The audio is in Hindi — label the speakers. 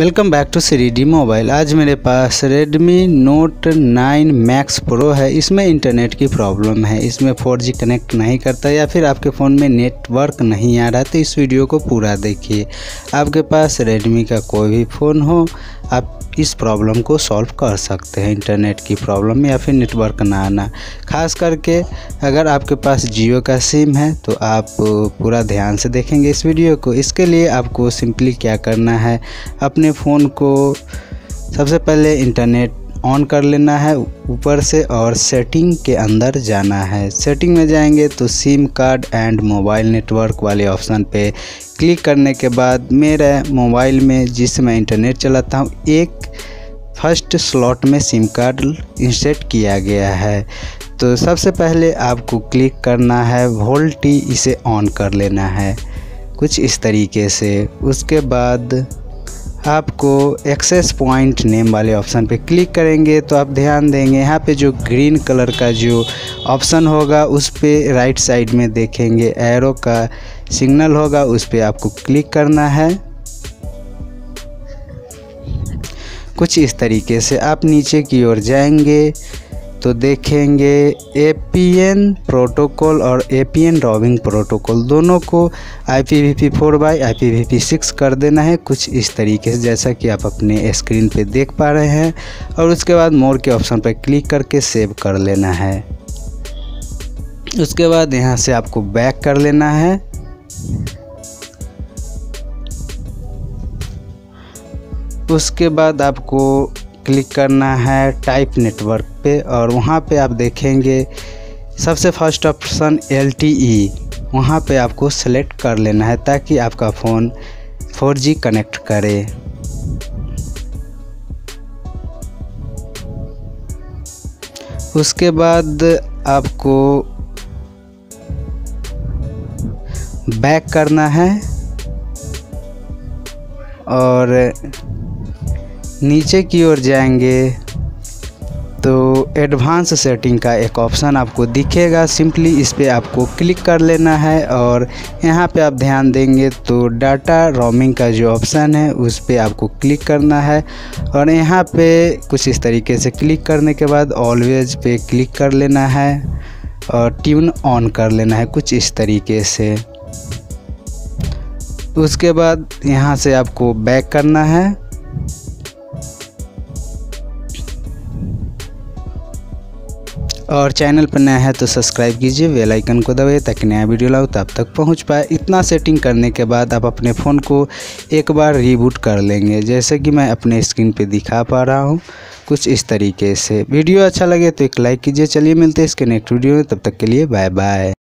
Speaker 1: Welcome back to C D mobile आज मेरे पास Redmi Note 9 Max Pro है। इसमें इंटरनेट की प्रॉब्लम है। इसमें 4G कनेक्ट नहीं करता या फिर आपके फ़ोन में नेटवर्क नहीं आ रहा तो इस वीडियो को पूरा देखिए। आपके पास Redmi का कोई भी फ़ोन हो, आप इस प्रॉब्लम को सॉल्व कर सकते हैं इंटरनेट की प्रॉब्लम या फिर नेटवर्क ना आना। खास करके अगर आपके पास जियो का सिम है तो आप पूरा ध्यान से देखेंगे इस वीडियो को। इसके लिए आपको सिंपली क्या करना है, अपने फ़ोन को सबसे पहले इंटरनेट ऑन कर लेना है, ऊपर से और सेटिंग के अंदर जाना है। सेटिंग में जाएँगे तो SIM card and mobile network वाले ऑप्शन पे क्लिक करने के बाद मेरे मोबाइल में जिस मैं इंटरनेट चलाता हूँ, एक फ़र्स्ट स्लॉट में सिम कार्ड इंसर्ट किया गया है। तो सबसे पहले आपको क्लिक करना है वोल्टी इसे ऑन कर लेना है। कुछ इस तरीके से। उसके बाद आपको एक्सेस पॉइंट नेम वाले ऑप्शन पे क्लिक करेंगे तो आप ध्यान देंगे, यहाँ पे जो ग्रीन कलर का जो ऑप्शन होगा, उस पर राइट साइड में देखेंगे एरो का सिग्नल होगा, उस पर आपको क्लिक करना है। कुछ इस तरीके से आप नीचे की ओर जाएँगे तो देखेंगे ए पी एन प्रोटोकॉल और ए पी रॉबिंग प्रोटोकॉल दोनों को I P V P four by I P V P six कर देना है। कुछ इस तरीके से, जैसा कि आप अपने स्क्रीन पे देख पा रहे हैं। और उसके बाद मोर के ऑप्शन पर क्लिक करके सेव कर लेना है। उसके बाद यहाँ से आपको बैक कर लेना है। उसके बाद आपको क्लिक करना है टाइप नेटवर्क पे और वहाँ पे आप देखेंगे, सबसे first option L T E वहाँ पर आपको सेलेक्ट कर लेना है ताकि आपका फ़ोन 4G कनेक्ट करे। उसके बाद आपको बैक करना है और नीचे की ओर जाएँगे। तो एडवांस सेटिंग का एक ऑप्शन आपको दिखेगा। सिंपली इस पर आपको क्लिक कर लेना है और यहाँ पे आप ध्यान देंगे तो डाटा रोमिंग का जो ऑप्शन है, उस पर आपको क्लिक करना है और यहाँ पे कुछ इस तरीके से क्लिक करने के बाद ऑलवेज पे क्लिक कर लेना है और ट्यून ऑन कर लेना है कुछ इस तरीके से। उसके बाद यहाँ से आपको बैक करना है। और चैनल पर नया है तो सब्सक्राइब कीजिए, बेल आइकन को दबाइए ताकि नया वीडियो लाओ तब तक पहुँच पाए। इतना सेटिंग करने के बाद आप अपने फ़ोन को एक बार रीबूट कर लेंगे, जैसे कि मैं अपने स्क्रीन पे दिखा पा रहा हूँ। कुछ इस तरीके से। वीडियो अच्छा लगे तो एक लाइक कीजिए। चलिए मिलते हैं इसके नेक्स्ट वीडियो में। तब तक के लिए बाय बाय